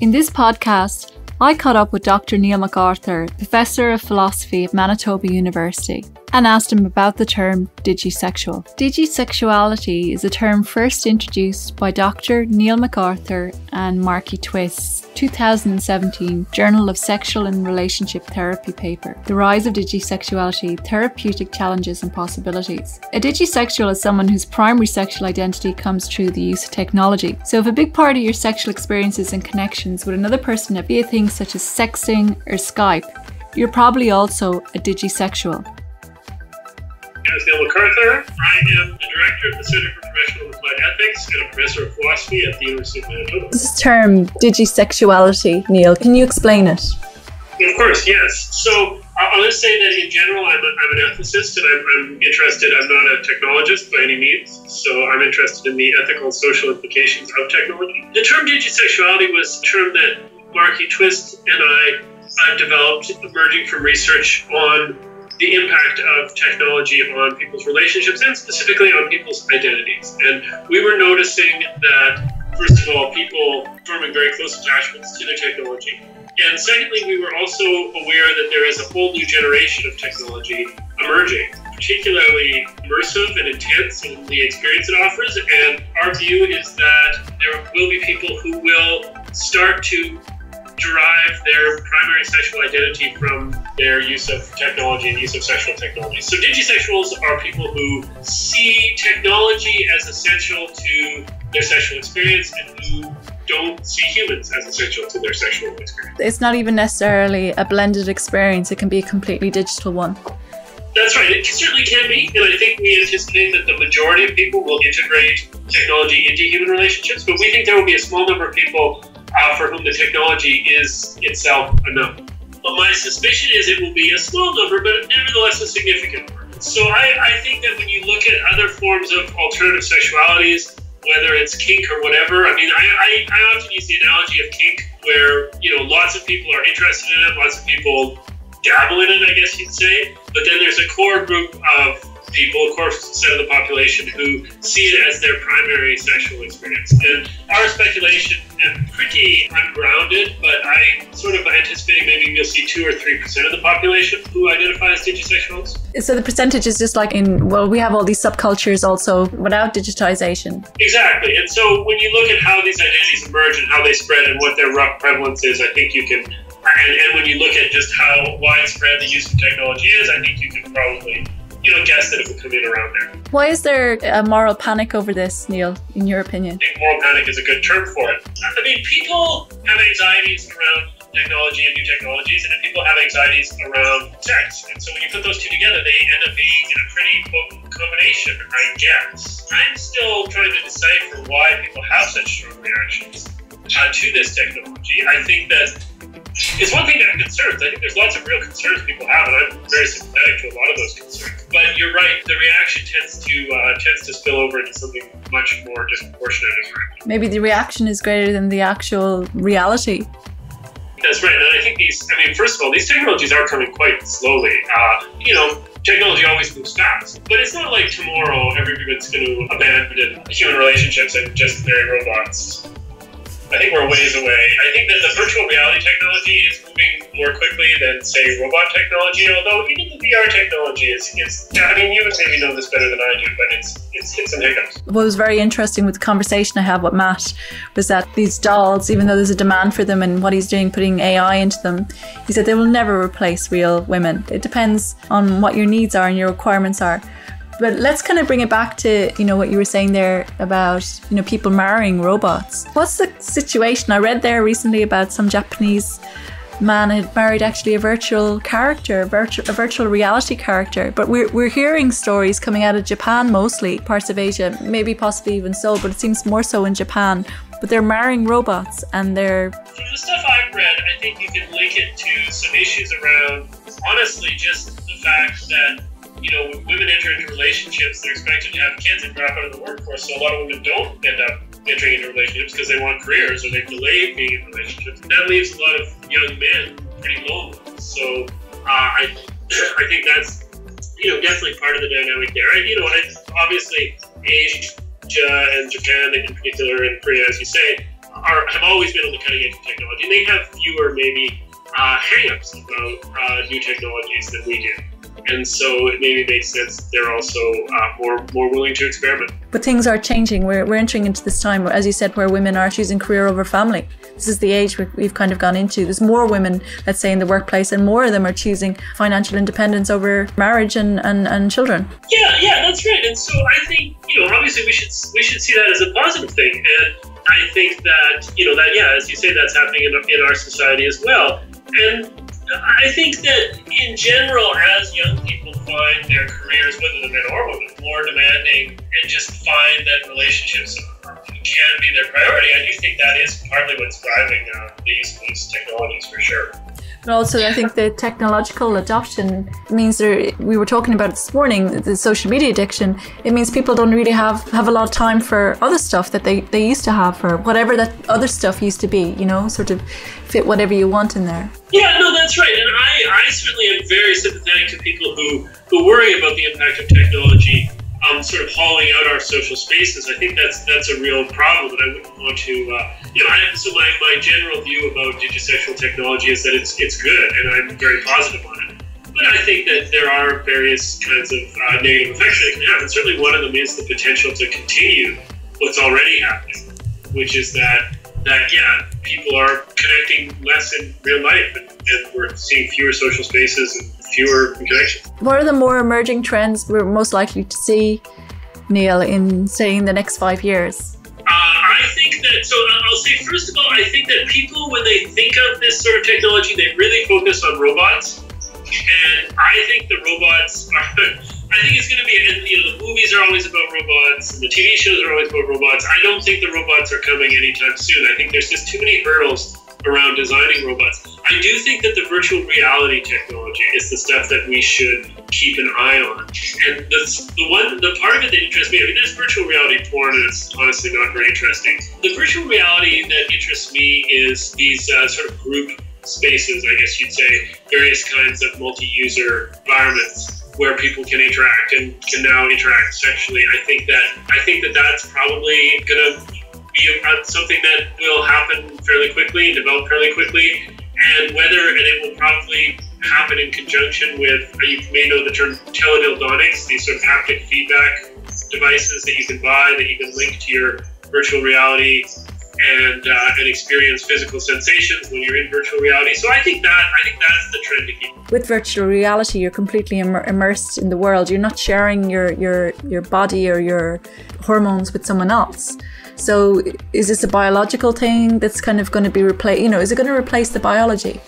In this podcast, I caught up with Dr. Neil McArthur, Professor of Philosophy at Manitoba University and asked him about the term digisexual. Digisexuality is a term first introduced by Dr. Neil McArthur and Markie Twist's 2017 Journal of Sexual and Relationship Therapy paper, The Rise of Digisexuality Therapeutic Challenges and Possibilities. A digisexual is someone whose primary sexual identity comes through the use of technology. So, if a big part of your sexual experiences and connections with another person via things such as sexting or Skype, you're probably also a digisexual is Neil McArthur. I am the director of the Center for Professional Applied Ethics and a professor of philosophy at the University of Manitoba. This term, digisexuality, Neil, can you explain it? Of course, yes. So I'll just say that in general, I'm, a, I'm an ethicist and I'm, I'm, interested. I'm not a technologist by any means, so I'm interested in the ethical and social implications of technology. The term digisexuality was a term that Markie Twist and I uh, developed emerging from research on the impact of technology on people's relationships and specifically on people's identities. And we were noticing that, first of all, people forming very close attachments to their technology. And secondly, we were also aware that there is a whole new generation of technology emerging, particularly immersive and intense in the experience it offers. And our view is that there will be people who will start to derive their primary sexual identity from their use of technology and use of sexual technology. So digisexuals are people who see technology as essential to their sexual experience and who don't see humans as essential to their sexual experience. It's not even necessarily a blended experience, it can be a completely digital one. That's right, it certainly can be. And I think we anticipate that the majority of people will integrate technology into human relationships, but we think there will be a small number of people uh, for whom the technology is itself enough. But my suspicion is it will be a small number, but nevertheless a significant number. So I, I think that when you look at other forms of alternative sexualities, whether it's kink or whatever, I mean, I, I, I often use the analogy of kink where, you know, lots of people are interested in it, lots of people dabble in it, I guess you'd say. But then there's a core group of people, of course, set of the population who see it as their primary sexual experience. And our speculation is pretty ungrounded, but I sort of anticipating maybe you'll see two or three percent of the population who identify as digisexuals. So the percentage is just like in well, we have all these subcultures also without digitization. Exactly, and so when you look at how these identities emerge and how they spread and what their rough prevalence is, I think you can. And, and when you look at just how widespread the use of technology is, I think you can probably you know, guess that it would come in around there. Why is there a moral panic over this, Neil, in your opinion? I think moral panic is a good term for it. I mean, people have anxieties around technology and new technologies, and people have anxieties around sex. And so when you put those two together, they end up being in a pretty potent combination, I guess. I'm still trying to decipher why people have such strong reactions uh, to this technology. I think that it's one thing to have concerns. I think there's lots of real concerns people have, and I'm very sympathetic to a lot of those concerns. But you're right; the reaction tends to uh, tends to spill over into something much more disproportionate. Maybe the reaction is greater than the actual reality. That's right, and I think these. I mean, first of all, these technologies are coming quite slowly. Uh, you know, technology always moves fast, but it's not like tomorrow everybody's going to abandon human relationships and just marry robots. I think we're ways away. I think that the virtual reality technology is moving more quickly than, say, robot technology. Although even the VR technology is, is I mean, you would maybe know this better than I do, but it's it's hit some hiccups. What was very interesting with the conversation I had with Matt was that these dolls, even though there's a demand for them and what he's doing, putting AI into them, he said they will never replace real women. It depends on what your needs are and your requirements are. But let's kind of bring it back to, you know, what you were saying there about, you know, people marrying robots. What's the situation? I read there recently about some Japanese man had married actually a virtual character, virtual, a virtual reality character. But we're, we're hearing stories coming out of Japan mostly, parts of Asia, maybe possibly even so, but it seems more so in Japan. But they're marrying robots and they're. From the stuff I've read, I think you can link it to some issues around, honestly, just the fact that you know, when women enter into relationships, they're expected to have kids and drop out of the workforce. So a lot of women don't end up entering into relationships because they want careers or they delay being in relationships. That leaves a lot of young men pretty lonely. So uh, I, I think that's you know definitely part of the dynamic there. And you know, obviously Asia and Japan in particular, and Korea, as you say, are have always been on the cutting edge of technology, and they have fewer maybe uh, hangups about uh, new technologies than we do and so it maybe makes sense they're also uh, more more willing to experiment. But things are changing. We're, we're entering into this time, as you said, where women are choosing career over family. This is the age we've kind of gone into. There's more women, let's say, in the workplace, and more of them are choosing financial independence over marriage and, and, and children. Yeah, yeah, that's right. And so I think you know, obviously, we should we should see that as a positive thing. And I think that you know that yeah, as you say, that's happening in, in our society as well. And I think that in general, as young people find their careers, whether they're men or women, more demanding and just find that relationships can be their priority, I do think that is partly what's driving uh, the use of these technologies for sure. But also, I think the technological adoption means. We were talking about this morning. The social media addiction. It means people don't really have have a lot of time for other stuff that they they used to have for whatever that other stuff used to be. You know, sort of fit whatever you want in there. Yeah, no, that's right. And I I certainly am very sympathetic to people who who worry about the impact of technology um, sort of hauling out our social spaces. I think that's that's a real problem, and I wouldn't want to. Uh, you know, I, so my, my general view about digisexual technology is that it's it's good, and I'm very positive on it. But I think that there are various kinds of uh, negative effects that can happen. Certainly, one of them is the potential to continue what's already happening, which is that that yeah, people are connecting less in real life, and, and we're seeing fewer social spaces and fewer connections. What are the more emerging trends we're most likely to see, Neil, in say in the next five years? Uh, I think that so. I'll say first of all, I think that people, when they think of this sort of technology, they really focus on robots, and I think the robots are. I think it's going to be, you know, the movies are always about robots, and the TV shows are always about robots. I don't think the robots are coming anytime soon. I think there's just too many hurdles around designing robots. I do think that the virtual reality technology is the stuff that we should keep an eye on. And the, the one, the part of it that interests me, I mean, there's virtual reality porn, and it's honestly not very interesting. The virtual reality that interests me is these uh, sort of group spaces, I guess you'd say, various kinds of multi-user environments where people can interact and can now interact sexually. I think that I think that that's probably going to be uh, something that will happen fairly quickly and develop fairly quickly. And whether and it will probably happen in conjunction with uh, you may know the term teledildonics, these sort of haptic feedback devices that you can buy that you can link to your virtual reality and uh, and experience physical sensations when you're in virtual reality. So I think that I think that's the trend to keep. With virtual reality, you're completely Im- immersed in the world. You're not sharing your your your body or your hormones with someone else. So is this a biological thing that's kind of going to be replaced? You know, is it going to replace the biology?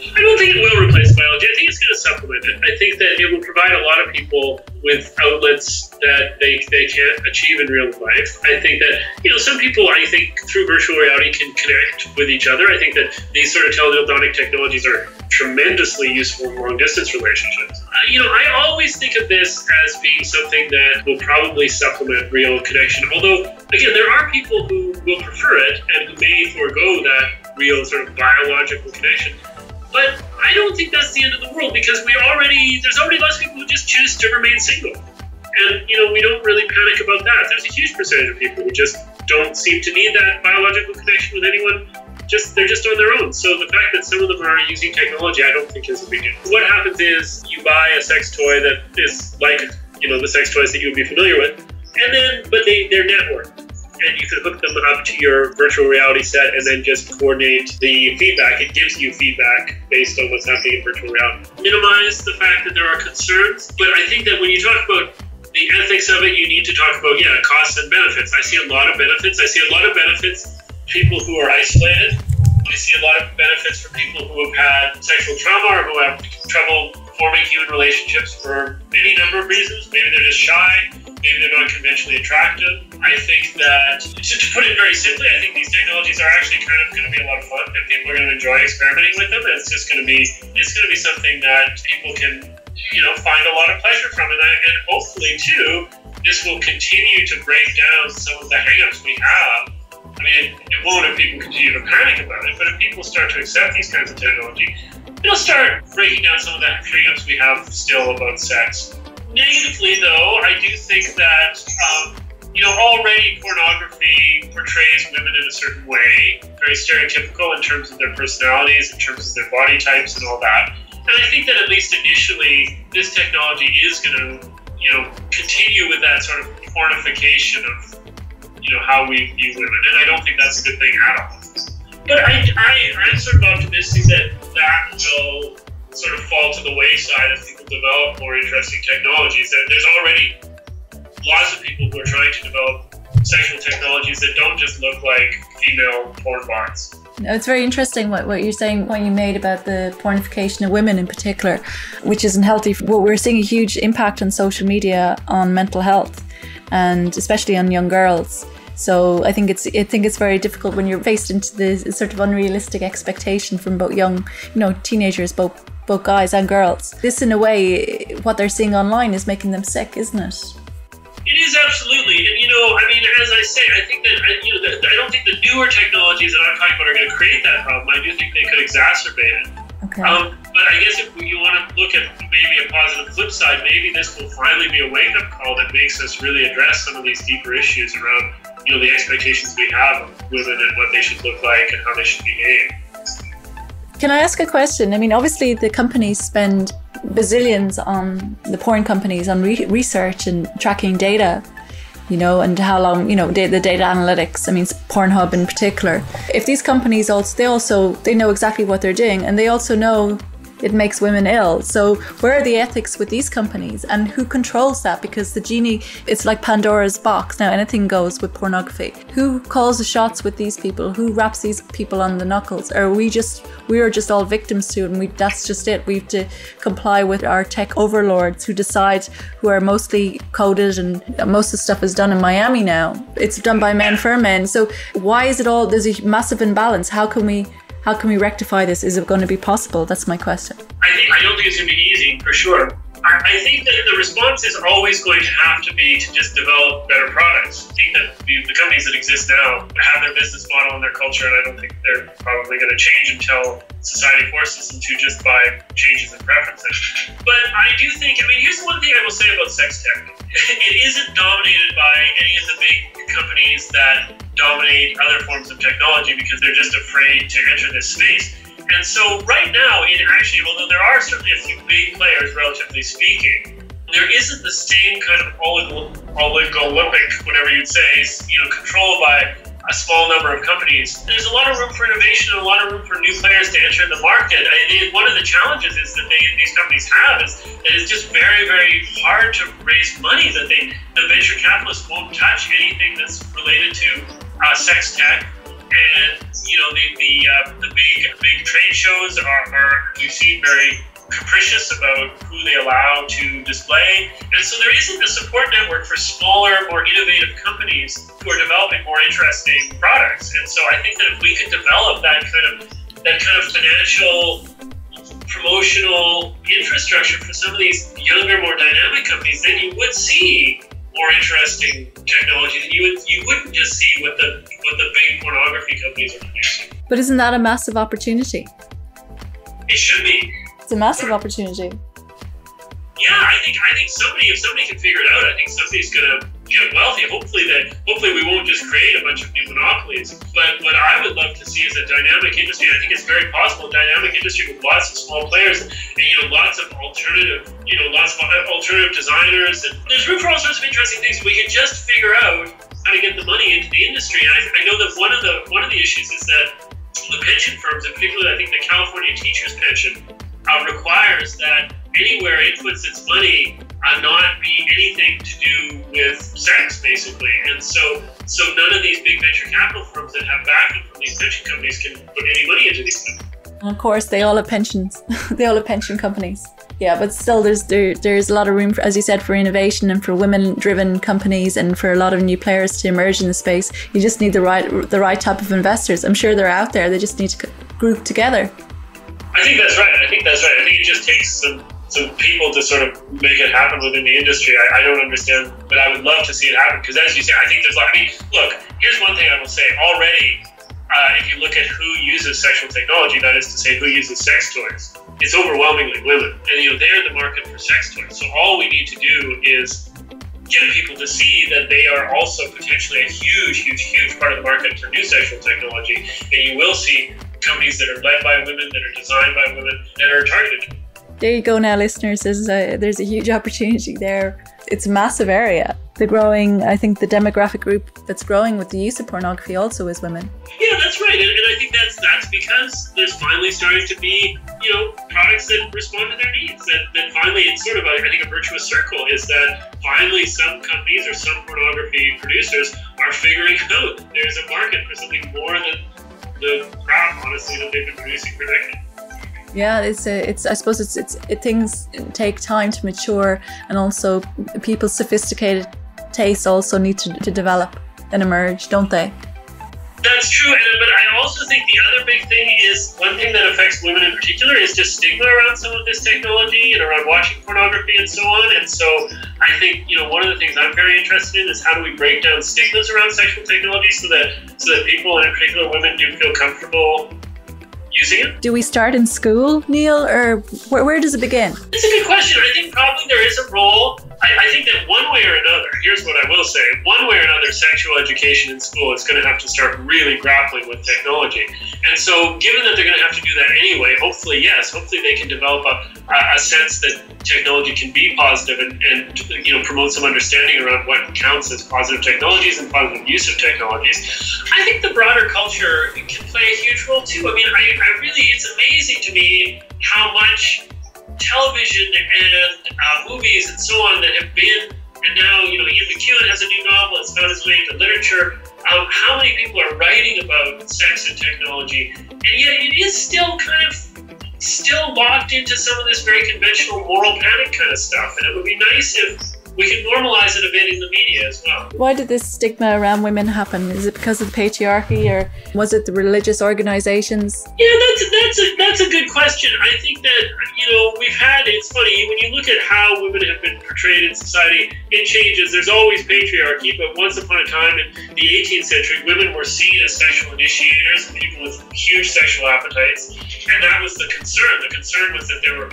I don't think it will replace biology. I think it's going to supplement it. I think that it will provide a lot of people with outlets that they, they can't achieve in real life. I think that, you know, some people, I think, through virtual reality can connect with each other. I think that these sort of teledildonic technologies are tremendously useful in long distance relationships. Uh, you know, I always think of this as being something that will probably supplement real connection. Although, again, there are people who will prefer it and who may forego that real sort of biological connection. But I don't think that's the end of the world because we already there's already lots of people who just choose to remain single. And you know, we don't really panic about that. There's a huge percentage of people who just don't seem to need that biological connection with anyone. Just they're just on their own. So the fact that some of them are using technology, I don't think is a big deal. What happens is you buy a sex toy that is like you know the sex toys that you would be familiar with, and then but they they're networked and you can hook them up to your virtual reality set and then just coordinate the feedback. It gives you feedback based on what's happening in virtual reality. Minimize the fact that there are concerns, but I think that when you talk about the ethics of it, you need to talk about, yeah, costs and benefits. I see a lot of benefits. I see a lot of benefits people who are isolated. I see a lot of benefits for people who have had sexual trauma or who have trouble forming human relationships for any number of reasons. Maybe they're just shy maybe they're not conventionally attractive. I think that, to, put it very simply, I think these technologies are actually kind of going to be a lot of fun, and people are going to enjoy experimenting with them. It's just going to be, it's going to be something that people can, you know, find a lot of pleasure from, and, and hopefully too, this will continue to break down some of the hangups we have. I mean, it won't if people continue to panic about it, but if people start to accept these kinds of technology, it'll start breaking down some of the hangups we have still about sex Negatively, though, I do think that um, you know, already pornography portrays women in a certain way, very stereotypical in terms of their personalities, in terms of their body types, and all that. And I think that at least initially, this technology is going to, you know, continue with that sort of pornification of, you know, how we view women. And I don't think that's a good thing at all. But I, I, I'm sort of optimistic that that will sort of fall to the wayside as people develop more interesting technologies. There's already lots of people who are trying to develop sexual technologies that don't just look like female porn bots. It's very interesting what, what you're saying, what you made about the pornification of women in particular, which isn't healthy. What we're seeing a huge impact on social media on mental health and especially on young girls. So I think it's I think it's very difficult when you're faced into this sort of unrealistic expectation from both young, you know, teenagers, both both guys and girls. This, in a way, what they're seeing online is making them sick, isn't it? It is absolutely, and you know, I mean, as I say, I think that you know, I don't think the newer technologies that I'm talking about are going to create that problem. I do think they could exacerbate it. Okay. Um, but I guess if you want to look at maybe a positive flip side, maybe this will finally be a wake up call that makes us really address some of these deeper issues around, you know, the expectations we have of women and what they should look like and how they should behave. Can I ask a question? I mean, obviously, the companies spend bazillions on the porn companies on re- research and tracking data, you know, and how long, you know, the, the data analytics. I mean, Pornhub in particular. If these companies also, they also they know exactly what they're doing, and they also know it makes women ill. So where are the ethics with these companies and who controls that? Because the genie, it's like Pandora's box. Now anything goes with pornography. Who calls the shots with these people? Who raps these people on the knuckles? Or are we just we are just all victims to it and we that's just it. We have to comply with our tech overlords who decide who are mostly coded and most of the stuff is done in Miami now. It's done by men for men. So why is it all there's a massive imbalance? How can we how can we rectify this? Is it going to be possible? That's my question. I think I don't think it's going to be easy for sure. I think that the response is always going to have to be to just develop better products. I think that the, the, companies that exist now have their business model and their culture, and I don't think they're probably going to change until society forces them to just by changes in preferences. But I do think, I mean, here's one thing I will say about sex tech it isn't dominated by any of the big companies that dominate other forms of technology because they're just afraid to enter this space. And so right now, in actually, although there are certainly a few big players, relatively speaking, there isn't the same kind of oligopolistic, whatever you'd say, you know, controlled by a small number of companies. There's a lot of room for innovation and a lot of room for new players to enter the market. One of the challenges is that they, these companies have is that it's just very, very hard to raise money. That they, the venture capitalists won't touch anything that's related to uh, sex tech and you know the the, uh, the big big trade shows are, are we've very capricious about who they allow to display, and so there isn't a support network for smaller, more innovative companies who are developing more interesting products. And so I think that if we could develop that kind of that kind of financial promotional infrastructure for some of these younger, more dynamic companies, then you would see more interesting technologies, and you would you wouldn't just see what the what the big pornography companies are producing. But isn't that a massive opportunity? It should be. It's a massive opportunity. Yeah, I think I think somebody if somebody can figure it out, I think somebody's gonna get wealthy. Hopefully that hopefully we won't just create a bunch of new monopolies. But what I would love to see is a dynamic industry. I think it's very possible, a dynamic industry with lots of small players and you know lots of alternative, you know, lots of alternative designers. And there's room for all sorts of interesting things. We can just figure out how to get the money into the industry. And I, I know that one of the one of the issues is that the pension firms, and particularly I think the California teachers pension, uh, requires that anywhere it puts its money uh, not be anything to do with sex, basically. And so, so none of these big venture capital firms that have backing from these pension companies can put any money into these companies. Of course, they all have pensions. they all have pension companies. Yeah, but still, there's there, there's a lot of room, for, as you said, for innovation and for women-driven companies and for a lot of new players to emerge in the space. You just need the right the right type of investors. I'm sure they're out there. They just need to group together. I think that's right. I think that's right. I think it just takes some some people to sort of make it happen within the industry. I, I don't understand, but I would love to see it happen because, as you say, I think there's. I mean, look. Here's one thing I will say. Already, uh, if you look at who uses sexual technology, that is to say, who uses sex toys, it's overwhelmingly women, and you know they're the market for sex toys. So all we need to do is get people to see that they are also potentially a huge, huge, huge part of the market for new sexual technology. And you will see companies that are led by women, that are designed by women, that are targeted. There you go now, listeners. There's a, there's a huge opportunity there. It's a massive area. The growing, I think the demographic group that's growing with the use of pornography also is women. Yeah, that's right. And, and I think that's that's because there's finally starting to be, you know, products that respond to their needs. That, that finally, it's sort of, a, I think, a virtuous circle is that finally some companies or some pornography producers are figuring out there's a market for something more than the crap, honestly, that they've been producing for decades. Yeah, it's a, it's. I suppose it's it's it, things take time to mature, and also people's sophisticated tastes also need to, to develop and emerge, don't they? That's true, but I also think the other big thing is one thing that affects women in particular is just stigma around some of this technology and around watching pornography and so on. And so I think you know one of the things I'm very interested in is how do we break down stigmas around sexual technology so that so that people, and in particular women, do feel comfortable using it. Do we start in school, Neil, or where, where does it begin? It's a good question. I think probably there is a role. I, I, think that one way or another, here's what I will say one way or another, sexual education in school is going to have to start really grappling with technology. And so, given that they're going to have to do that anyway, hopefully, yes, hopefully they can develop a, a sense that technology can be positive and, and you know promote some understanding around what counts as positive technologies and positive use of technologies. I think the broader culture can play a huge role too. I mean, I, I really, it's amazing to me how much television and uh, movies and so on that have been, and now, you know, Ian McEwan has a new novel, it's found its way into literature. Um, how many people are writing about sex and technology? And yet it is still kind of still locked into some of this very conventional moral panic kind of stuff. And it would be nice if we can normalize it a bit in the media as well. Why did this stigma around women happen? Is it because of the patriarchy, or was it the religious organizations? Yeah, that's that's a that's a good question. I think that you know we've had. It's funny when you look at how women have been portrayed in society. It changes. There's always patriarchy, but once upon a time in the 18th century, women were seen as sexual initiators, people with huge sexual appetites, and that was the concern. The concern was that there were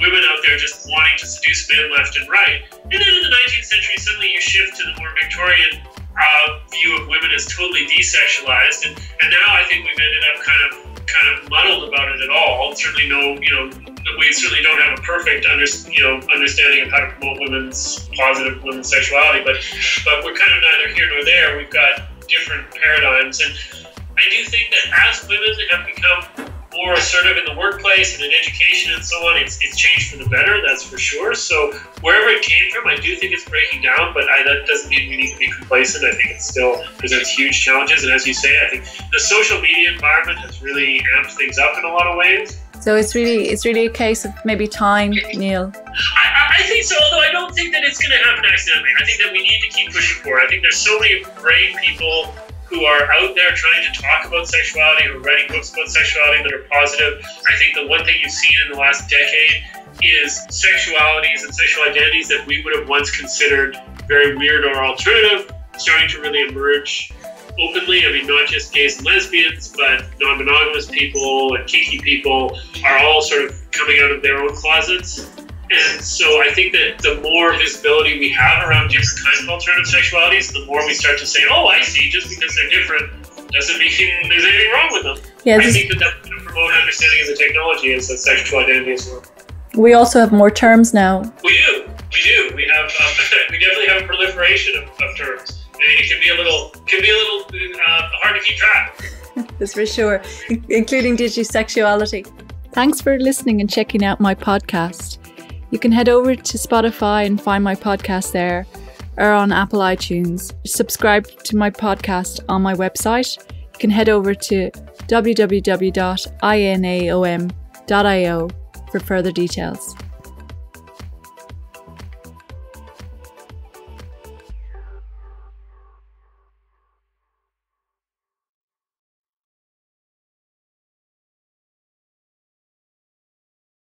women out there just wanting to seduce men left and right. And then in the 19th century, suddenly you shift to the more Victorian uh, view of women as totally desexualized, and, and now I think we've ended up kind of kind of muddled about it at all. Certainly, no, you know, we certainly don't have a perfect under, you know understanding of how to promote women's positive women's sexuality, but but we're kind of neither here nor there. We've got different paradigms, and I do think that as women have become more assertive in the workplace and in education and so on, it's, it's changed for the better, that's for sure. So wherever it came from, I do think it's breaking down, but I, that doesn't mean we need to be complacent. I think it still presents huge challenges. And as you say, I think the social media environment has really amped things up in a lot of ways. So it's really it's really a case of maybe time, Neil. I, I think so, although I don't think that it's going to happen accidentally. I think that we need to keep pushing for it. I think there's so many brave people who are out there trying to talk about sexuality or writing books about sexuality that are positive. I think the one thing you've seen in the last decade is sexualities and sexual identities that we would have once considered very weird or alternative starting to really emerge openly. I mean, not just gays and lesbians, but non monogamous people and kinky people are all sort of coming out of their own closets. And so I think that the more visibility we have around different kinds of alternative sexualities, the more we start to say, oh, I see, just because they're different doesn't mean there's anything wrong with them. Yeah, I think that that's going to promote understanding of the technology as a sexual identity as well. We also have more terms now. We do. We do. We have. Um, we definitely have a proliferation of, of terms. And it can be a little, can be a little uh, hard to keep track. That's for sure, including digisexuality. Thanks for listening and checking out my podcast. You can head over to Spotify and find my podcast there or on Apple iTunes. Subscribe to my podcast on my website. You can head over to www.inaom.io for further details.